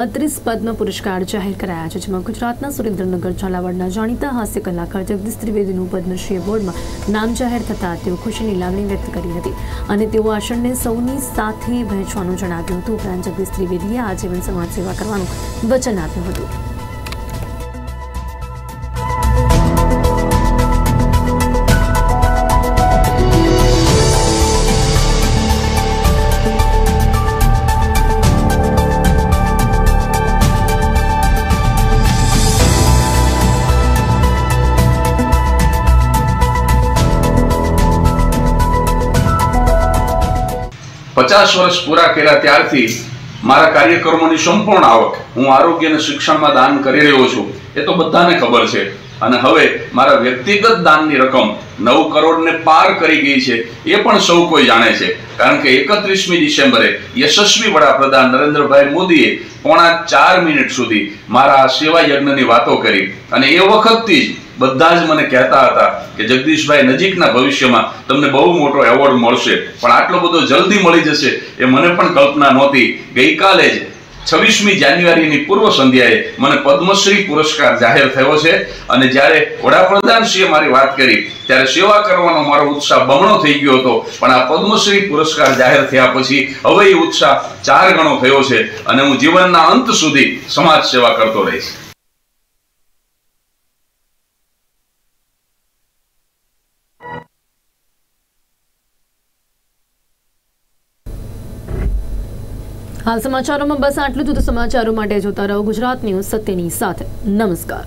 બત્રીસ પદ્મ પુરસ્કાર જાહેર કરાયા છે, જેમાં ગુજરાતના સુરેન્દ્રનગર, ઝાલાવાડના જાણીતા હાસ્ય કલાકાર જગદીશ ત્રિવેદીનું પદ્મશ્રી એવોર્ડમાં નામ જાહેર થતાં તેઓ ખુશીની લાગણી વ્યક્ત કરી હતી અને તેઓ આશરને સૌની સાથે વહેંચવાનું જણાવ્યું હતું. ઉપરાંત જગદીશ ત્રિવેદીએ આજીવન સમાજ સેવા કરવાનું વચન આપ્યું હતું. પચાસ વર્ષ પૂરા કર્યા ત્યારથી મારા કાર્યક્રમોની સંપૂર્ણ આવક હું આરોગ્ય અને શિક્ષણમાં દાન કરી રહ્યો છું. એ તો બધાને ખબર છે. અને હવે મારા વ્યક્તિગત દાનની રકમ નવ કરોડને પાર કરી ગઈ છે, એ પણ સૌ કોઈ જાણે છે. કારણ કે એકત્રીસમી ડિસેમ્બરે યશસ્વી વડાપ્રધાન નરેન્દ્રભાઈ મોદીએ પોણા ચાર મિનિટ સુધી મારા આ સેવા યજ્ઞની વાતો કરી. અને એ વખતથી જ બધા જ મને કહેતા હતા કે જગદીશભાઈ, નજીકના ભવિષ્યમાં તમને બહુ મોટો એવોર્ડ મળશે. પણ આટલો બધો જલ્દી મળી જશે એ મને પણ કલ્પના નહોતી. ગઈકાલે જ છવ્વીસમી જાન્યુઆરીની પૂર્વ સંધ્યાએ મને પદ્મશ્રી પુરસ્કાર જાહેર થયો છે અને જ્યારે વડાપ્રધાનશ્રીએ મારી વાત કરી, ત્યારે સેવા કરવાનો મારો ઉત્સાહ બમણો થઈ ગયો હતો. પણ આ પદ્મશ્રી પુરસ્કાર જાહેર થયા પછી હવે એ ઉત્સાહ ચાર ગણો થયો છે અને હું જીવનના અંત સુધી સમાજ સેવા કરતો રહીશ. હાલ સમાચારોમાં બસ આટલું જ. તો સમાચારો માટે જોતા રહો ગુજરાત ન્યૂઝ સત્યની સાથે. નમસ્કાર.